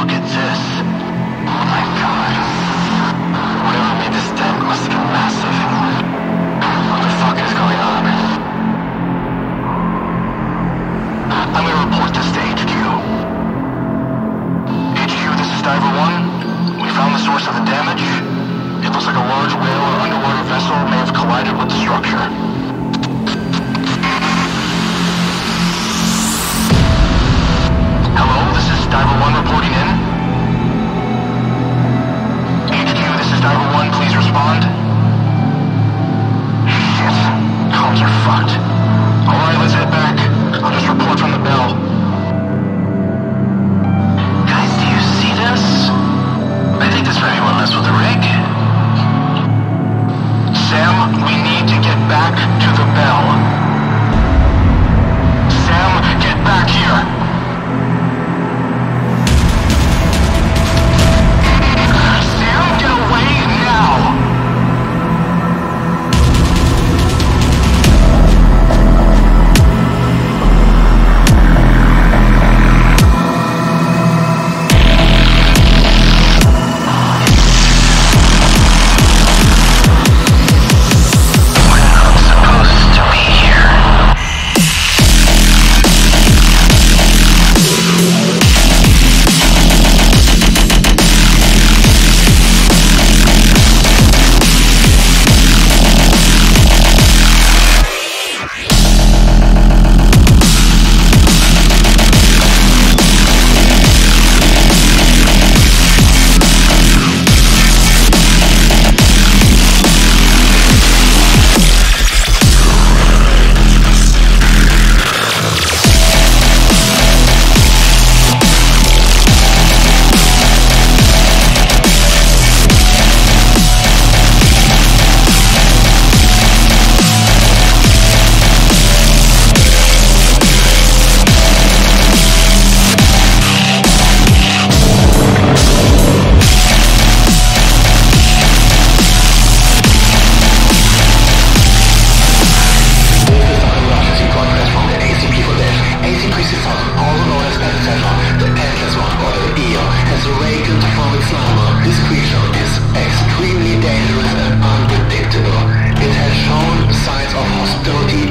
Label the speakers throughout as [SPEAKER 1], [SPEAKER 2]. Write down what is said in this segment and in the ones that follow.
[SPEAKER 1] Look at this. this
[SPEAKER 2] creature is extremely dangerous and unpredictable. It has shown signs of hostility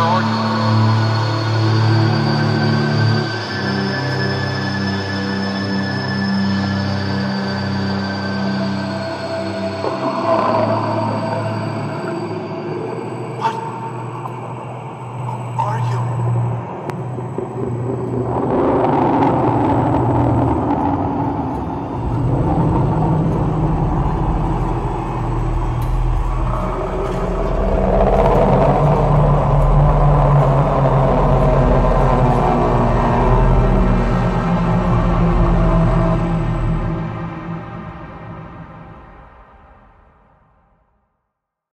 [SPEAKER 2] forward.